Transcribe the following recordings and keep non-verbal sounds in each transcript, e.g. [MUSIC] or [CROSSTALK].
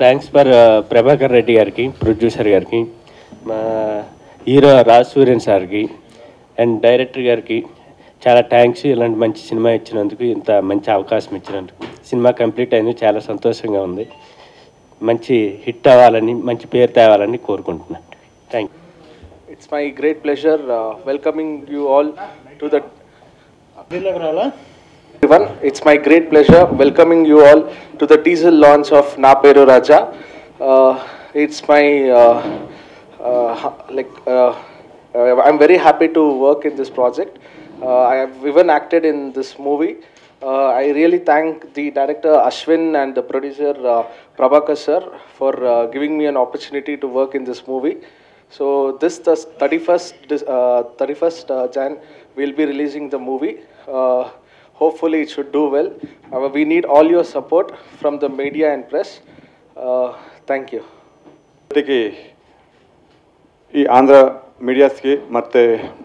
Thanks for Prabhakar Reddy గారికి producer గారికి మా హీరో రాజ్ సూర్యన్ సార్కి అండ్ డైరెక్టర్ గారికి చాలా థ్యాంక్స్ ఇలాంటి మంచి సినిమా ఇచ్చినందుకు ఇంత మంచి అవకాశం ఇచ్చినందుకు. సినిమా కంప్లీట్ అయింది చాలా సంతోషంగా ఉంది. మంచి హిట్ అవ్వాలని మంచి పేరు తేవాలని కోరుకుంటున్నాను. Thank you my great pleasure uh, welcoming you all to the everyone. It's my great pleasure welcoming you all to the teaser launch of Na Peru Raja. Uh, it's my uh, uh, like uh, uh, I'm very happy to work in this project. Uh, I have even acted in this movie. I really thank the director Ashwin and the producer uh, Prabhakar sir for giving me an opportunity to work in this movie. So this the 31st uh, 31st uh, Jan we'll be releasing the movie. Uh, hopefully it should do well. Uh, we need all your support from the media and press. Uh, thank you. ಜೊತೆಗೆ ఈ ఆంధ్ర మీడియాస్కి ಮತ್ತೆ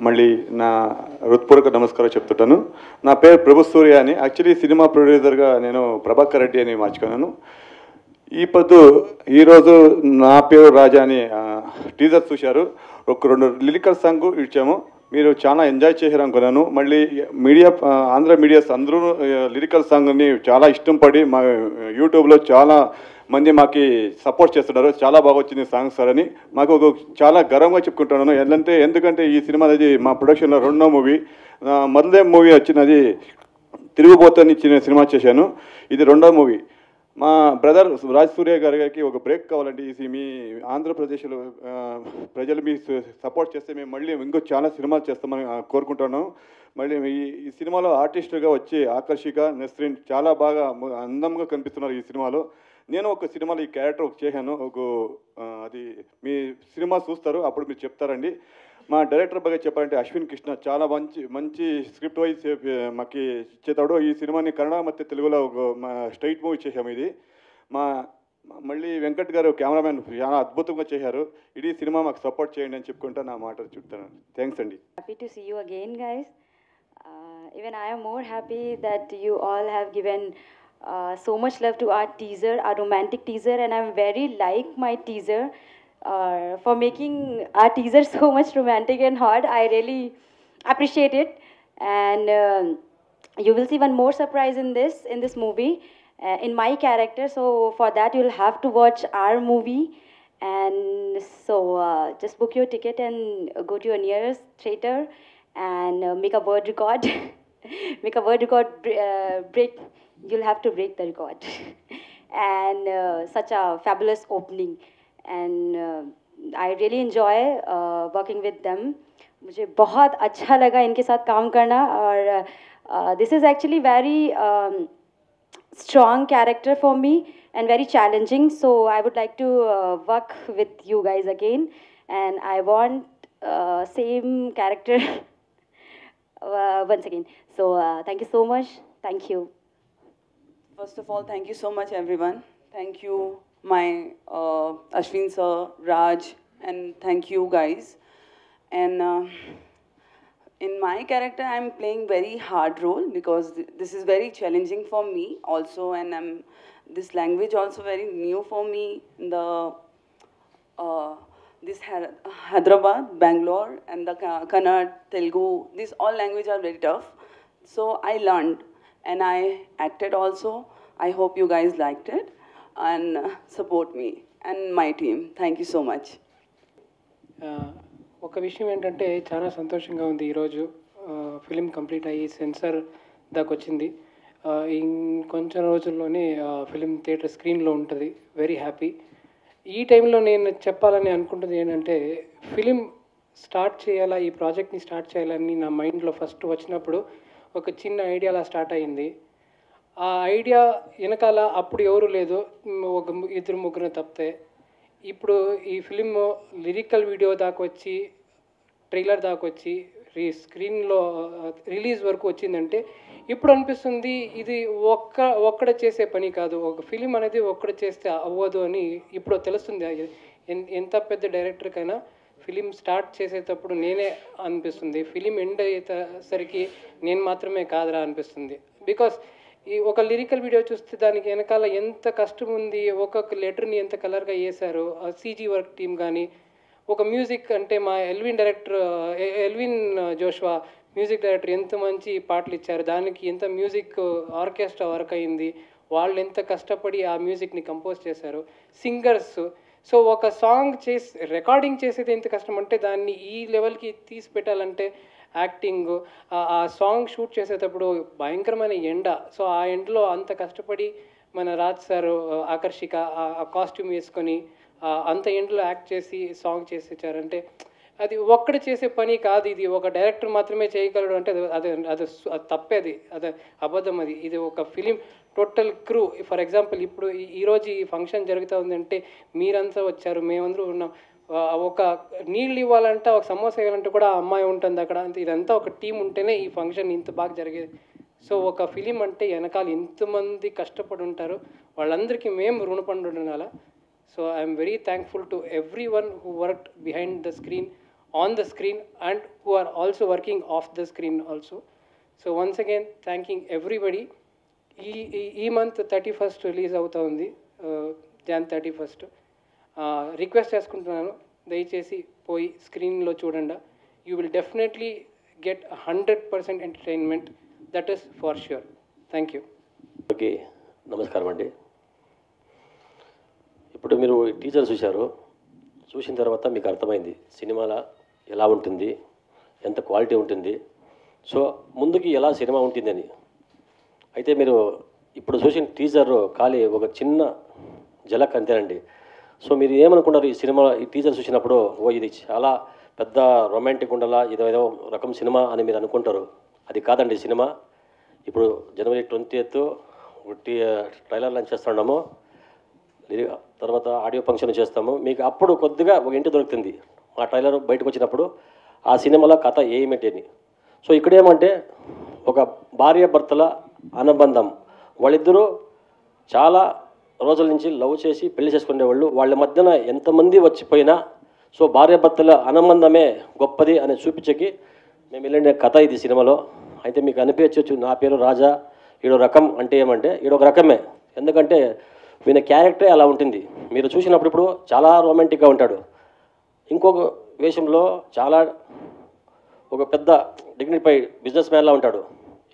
మళ్ళీ నా హృత్పూర్వక నమస్కారం చెప్తుంటాను నా పేరు ప్రభు సూర్య అని యాక్చువల్లీ సినిమా ప్రొడ్యూసర్గా నేను ప్రభాకర్ రెడ్డి అని మార్చుకున్నాను ఈ పొద్దు ఈరోజు నా పేరు రాజా అని టీజర్ చూశారు ఒక రెండు లిరికల్ సాంగ్ ఇచ్చాము మీరు చాలా ఎంజాయ్ చేశారు అనుకున్నాను. మళ్ళీ మీడియా ఆంధ్ర మీడియాస్ అందరూ లిరికల్ సాంగ్ని చాలా ఇష్టం పడి మా యూట్యూబ్లో చాలా మంది మాకు సపోర్ట్ చేస్తున్నారు. చాలా బాగా వచ్చింది సాంగ్స్ సార్ అని. మాకు ఒక చాలా గర్వంగా చెప్పుకుంటున్నాను. ఎందుకంటే ఎందుకంటే ఈ సినిమా అనేది మా ప్రొడక్షన్లో రెండో మూవీ మొదలే మూవీ వచ్చినది తిరుగుబోతని ఇచ్చిన సినిమా చేశాను. ఇది రెండో మూవీ మా బ్రదర్ రాజ్ సూర్య గారికి ఒక బ్రేక్ కావాలంటే ఈ మీ ఆంధ్రప్రదేశ్లో ప్రజలు మీ సపోర్ట్ చేస్తే మేము మళ్ళీ ఇంకో చాలా సినిమాలు చేస్తామని కోరుకుంటున్నాం మళ్ళీ ఈ ఈ సినిమాలో ఆర్టిస్టుగా వచ్చి ఆకర్షిక నెస్రిన్ చాలా బాగా అందంగా కనిపిస్తున్నారు ఈ సినిమాలో. నేను ఒక సినిమాలో ఈ క్యారెక్టర్ ఒక చేశాను. ఒక అది మీ సినిమా చూస్తారు అప్పుడు మీరు చెప్తారండి. మా డైరెక్టర్ బాగా చెప్పాలంటే అశ్విన్ కృష్ణ చాలా మంచి మంచి స్క్రిప్ట్ వైజ్ మాకి ఇచ్చేతాడు ఈ సినిమాని కన్నడ ಮತ್ತು తెలుగులో ఒక మా స్ట్రైట్ మూవీ చేశాము ఇది మా మా- మళ్ళీ వెంకట్ గారు కెమెరామెన్ చాలా అద్భుతంగా చేశారు ఇడీ సినిమా మాకు సపోర్ట్ చేయండి అని చెప్పుకుంటా నా మాట చెప్తాను థ్యాంక్స్ అండి happy to see you again, guys. Uh, even I am more happy that you all have given uh, so much love to our teaser, our romantic teaser, and I'm very like my teaser uh, for making our teaser [LAUGHS] so much romantic and hot. I really appreciate it, and um you will see one more surprise in this in this movie. Uh, in my character, so for that you'll have to watch our movie, and so uh, just book your ticket and go to your nearest theater and uh, make a word record. [LAUGHS] make a word record uh, break. You'll have to break the record. [LAUGHS] and uh, such a fabulous opening. And uh, I really enjoy uh, working with them. मुझे बहुत अच्छा लगा इनके साथ काम करना और this is actually very strong character for me and very challenging. So I would like to uh, work with you guys again, and I want uh, same character [LAUGHS] uh, once again. So uh, thank you so much. Thank you. First of all, thank you so much, everyone. Thank you, my uh, Ashwin sir, Raj, and thank you guys. And uh, in my character, I'm playing very hard role because th- this is very challenging for me also, and I'm this language also very new for me. The uh, this Hyderabad, Bangalore, and the Ka- Kannada, Telugu, these all language are very tough. So I learned and I acted also. I hope you guys liked it and support me and my team. Thank you so much. Uh, ఒక విషయం ఏంటంటే చాలా సంతోషంగా ఉంది ఈరోజు film complete అయ్యి censor దాకా వచ్చింది ఇంకొంచెం రోజుల్లోనే ఫిలిం థియేటర్ స్క్రీన్లో ఉంటుంది వెరీ హ్యాపీ ఈ టైంలో నేను చెప్పాలని అనుకుంటుంది ఏంటంటే ఫిలిం స్టార్ట్ చేయాలా ఈ ప్రాజెక్ట్ని స్టార్ట్ చేయాలని నా మైండ్లో ఫస్ట్ వచ్చినప్పుడు ఒక చిన్న ఐడియాలా స్టార్ట్ అయింది ఆ ఐడియా వెనకాల అప్పుడు ఎవరు లేదు ఒక ఇద్దరు ముగ్గురు తప్పితే ఇప్పుడు ఈ ఫిలిం లిరికల్ వీడియో దాకా వచ్చి ట్రైలర్ దాకా వచ్చి రీ స్క్రీన్లో రిలీజ్ వరకు వచ్చిందంటే ఇప్పుడు అనిపిస్తుంది ఇది ఒక్క ఒక్కడ చేసే పని కాదు. ఒక ఫిలిం అనేది ఒక్కడ చేస్తే అవ్వదు అని ఇప్పుడు తెలుస్తుంది. ఎంత పెద్ద డైరెక్టర్కైనా ఫిలిం స్టార్ట్ చేసేటప్పుడు నేనే అనిపిస్తుంది. ఫిలిం ఎండ్ అయ్యేసరికి నేను మాత్రమే కాదురా అనిపిస్తుంది. బికాస్ ఈ ఒక లిరికల్ వీడియో చూస్తే దానికి వెనకాల ఎంత కష్టం ఉంది ఒక్కొక్క లెటర్ని ఎంత కలర్గా వేశారు సీజీ వర్క్ టీం కానీ ఒక మ్యూజిక్ అంటే మా ఎల్విన్ డైరెక్టర్ ఎ- ఎల్విన్ జోష్వా మ్యూజిక్ డైరెక్టర్ ఎంత మంచి పాటలు ఇచ్చారు దానికి ఎంత మ్యూజిక్ ఆర్కెస్ట్రా వర్క్ అయింది వాళ్ళు ఎంత కష్టపడి ఆ మ్యూజిక్ని కంపోజ్ చేశారు. సింగర్స్ సో ఒక సాంగ్ చేసి రికార్డింగ్ చేసేది ఎంత కష్టం అంటే దాన్ని ఈ లెవెల్కి తీసి పెట్టాలంటే యాక్టింగ్ ఆ సాంగ్ షూట్ చేసేటప్పుడు భయంకరమైన ఎండ. సో ఆ ఎండలో అంత కష్టపడి మన రాజ్ సార్ ఆకర్షిక ఆ కాస్ట్యూమ్ వేసుకొని అంత ఎండలో యాక్ట్ చేసి సాంగ్ చేసి ఇచ్చారంటే అది ఒక్కడు చేసే పని కాదు ఇది. ఒక డైరెక్టర్ మాత్రమే చేయగలడు అంటే అది అది అది అది తప్పేది అది. అబద్ధం అది. ఇది ఒక film total crew. For example ఇప్పుడు ఈరోజు ఈ ఫంక్షన్ జరుగుతూ ఉందంటే మీరంతా వచ్చారు మేమందరూ ఉన్నాం. ఒక నీళ్ళు ఇవ్వాలంటే ఒక సమోసా ఇవ్వాలంటే కూడా ఆ అమ్మాయి ఉంటుంది అక్కడ. ఇదంతా ఒక టీం ఉంటేనే ఈ ఫంక్షన్ ఇంత బాగా జరిగేది. సో ఒక ఫిలిం అంటే వెనకాల ఎంతమంది కష్టపడి ఉంటారు వాళ్ళందరికీ మేము రుణపడి ఉండాలా? So I'm very thankful to everyone who work behind the screen. On the screen and who are also working of the screen also so once again thanking everybody ఈ ఈ- మంత్ థర్టీ ఫస్ట్ రిలీజ్ అవుతా ఉంది Jan thirty first request చేసుకుంటున్నాను దయచేసి పోయి స్క్రీన్లో చూడండి. You will definitely get hundred percent entertainment that is for sure thank you okay నమస్కారం అండి. ఇప్పుడు మీరు టీచర్ చూశారు చూసిన తర్వాత మీకు అర్థమైంది సినిమాల ఎలా ఉంటుంది ఎంత క్వాలిటీ ఉంటుంది. సో ముందుకి ఎలా సినిమా ఉంటుందని. అయితే మీరు ఇప్పుడు చూసిన టీజర్ ఖాళీ ఒక చిన్న జలక్ అంతేనండి. సో మీరు ఏమనుకున్నారు ఈ సినిమా ఈ టీజర్ చూసినప్పుడు ఓ ఇది చాలా పెద్ద రొమాంటిక్ ఉండాలా ఇదో ఏదో రకం సినిమా అని మీరు అనుకుంటారు. అది కాదండి సినిమా. ఇప్పుడు జనవరి ట్వంటీ ఎయిత్ ఒకటి ట్రైలర్ లాంచ్ చేస్తున్నాము. తర్వాత ఆడియో ఫంక్షన్ చేస్తాము. మీకు అప్పుడు కొద్దిగా ఒక ఇంటి దొరుకుతుంది. ఆ ట్రైలర్ బయటకు వచ్చినప్పుడు ఆ సినిమాలో కథ ఏమిటి అని సో ఇక్కడ ఏమంటే ఒక భార్య భర్తల అనుబంధం. వాళ్ళిద్దరూ చాలా రోజుల నుంచి లవ్ చేసి పెళ్ళి చేసుకునేవాళ్ళు. వాళ్ళ మధ్యన ఎంతమంది వచ్చిపోయినా సో భార్య భర్తల అనుబంధమే గొప్పది అని చూపించకి మేము వెళ్ళిన కథ ఇది సినిమాలో. అయితే మీకు అనిపించవచ్చు నా పేరు రాజా ఈడో రకం అంటే ఏమంటే ఈడొక రకమే. ఎందుకంటే ఈయన క్యారెక్టరే అలా ఉంటుంది. మీరు చూసినప్పుడు ఇప్పుడు చాలా రొమాంటిక్గా ఉంటాడు. ఇంకొక వేషంలో చాలా ఒక పెద్ద డిగ్నిఫైడ్ బిజినెస్ మ్యాన్లా ఉంటాడు.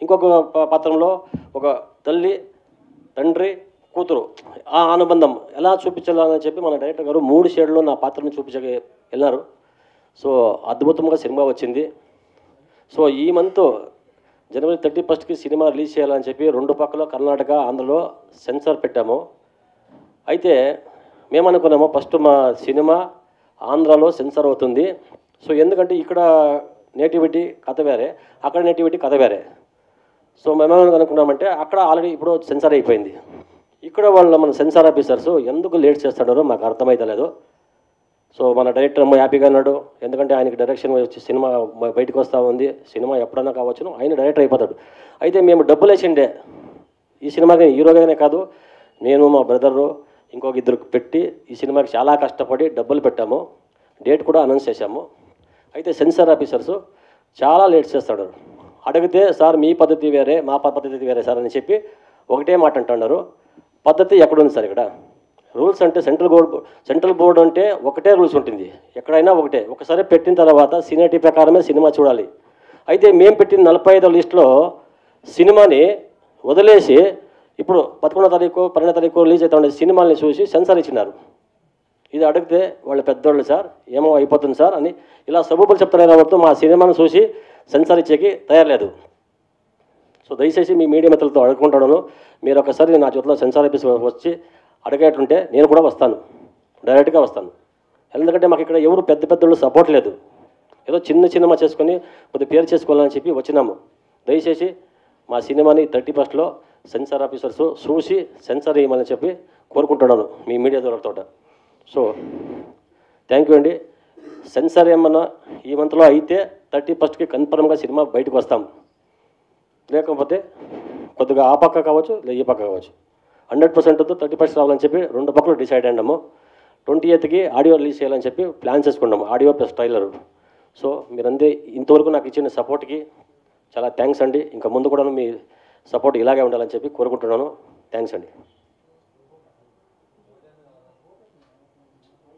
ఇంకొక పాత్రంలో ఒక తల్లి తండ్రి కూతురు. ఆ అనుబంధం ఎలా చూపించాలని చెప్పి మన డైరెక్టర్ గారు మూడు షేడ్లో నా పాత్రను చూపించ వెళ్ళారు. సో అద్భుతంగా సినిమా వచ్చింది. సో ఈ మంత్ జనవరి థర్టీ ఫస్ట్కి సినిమా రిలీజ్ చేయాలని చెప్పి రెండు పక్కల కర్ణాటక ఆంధ్రలో సెన్సార్ పెట్టాము. అయితే మేమనుకున్నాము ఫస్ట్ మా సినిమా ఆంధ్రాలో సెన్సార్ అవుతుంది. సో ఎందుకంటే ఇక్కడ నేటివిటీ కథ వేరే అక్కడ నేటివిటీ కథ వేరే. సో మేమేమని అనుకున్నామంటే అక్కడ ఆల్రెడీ ఇప్పుడు సెన్సార్ అయిపోయింది. ఇక్కడ వాళ్ళ మన సెన్సార్ ఆఫీసర్స్ ఎందుకు లేట్ చేస్తాడో మాకు అర్థమైతలేదు సో మన డైరెక్టర్ అమ్మ హ్యాపీగా ఉన్నాడు. ఎందుకంటే ఆయనకి డైరెక్షన్ వచ్చి సినిమా బయటకు వస్తూ ఉంది. సినిమా ఎప్పుడన్నా కావచ్చును ఆయన డైరెక్టర్ అయిపోతాడు. అయితే మేము డబ్బులు వేసిండే. ఈ సినిమాకి హీరోగానే కాదు నేను మా బ్రదరు ఇంకొక ఇద్దరు పెట్టి ఈ సినిమాకి చాలా కష్టపడి డబ్బులు పెట్టాము. డేట్ కూడా అనౌన్స్ చేశాము. అయితే సెన్సార్ ఆఫీసర్స్ చాలా లేట్ చేస్తాడు. అడిగితే సార్ మీ పద్ధతి వేరే మా పద్ధతి వేరే సార్ అని చెప్పి ఒకటే మాట అంటున్నారు పద్ధతి ఎక్కడుంది సార్ ఇక్కడ? రూల్స్ అంటే సెంట్రల్ బోర్డ్ సెంట్రల్ బోర్డు అంటే ఒకటే రూల్స్ ఉంటుంది. ఎక్కడైనా ఒకటే. ఒకసారి పెట్టిన తర్వాత సినిటీ ప్రకారమే సినిమా చూడాలి. అయితే మేము పెట్టిన నలభై ఐదో లిస్టులో సినిమాని వదిలేసి ఇప్పుడు పదకొండో తారీఖు పన్నెండో తారీఖు రిలీజ్ అవుతా ఉండే సినిమాల్ని చూసి సెన్సార్ ఇచ్చినారు. ఇది అడిగితే వాళ్ళ పెద్దోళ్ళు సార్ ఏమో అయిపోతుంది సార్ అని ఇలా సబూబులు చెప్తున్నారు కాబట్టి మా సినిమాను చూసి సెన్సార్ ఇచ్చేకి తయారలేదు. సో దయచేసి మీ మీడియా మిత్రులతో అడుగుకుంటాను మీరు ఒకసారి నా చేతిలో సెన్సార్ ఆఫీస్ వచ్చి అడిగేటుంటే నేను కూడా వస్తాను. డైరెక్ట్గా వస్తాను. ఎందుకంటే మాకు ఇక్కడ ఎవరు పెద్ద పెద్దోళ్ళు సపోర్ట్ లేదు. ఏదో చిన్న సినిమా చేసుకొని కొద్ది పేరు చేసుకోవాలని చెప్పి వచ్చినాము. దయచేసి మా సినిమాని థర్టీ ఫస్ట్లో సెన్సార్ ఆఫీసర్స్ చూసి సెన్సార్ ఇవ్వమని చెప్పి కోరుకుంటున్నాను మీ మీడియా ద్వారా సో థ్యాంక్ యూ అండి. సెన్సార్ ఏమన్నా ఈ మంత్లో అయితే థర్టీ ఫస్ట్కి కన్ఫర్మ్గా సినిమా బయటకు వస్తాం. లేకపోతే కొద్దిగా ఆ పక్క కావచ్చు లేదా ఈ పక్క కావచ్చు. హండ్రెడ్ పర్సెంట్ థర్టీ ఫస్ట్ రావాలని చెప్పి రెండు పక్కలు డిసైడ్ అయ్యాము. ట్వంటీ ఎయిత్కి ఆడియో రిలీజ్ చేయాలని చెప్పి ప్లాన్ చేసుకున్నాము ఆడియో ప్లస్ ట్రైలర్. సో మీరందరూ ఇంతవరకు నాకు ఇచ్చిన సపోర్ట్కి చాలా థ్యాంక్స్ అండి. ఇంకా ముందు కూడా మీ సపోర్ట్ ఇలాగే ఉండాలని చెప్పి కోరుకుంటున్నాను. థ్యాంక్స్ అండి.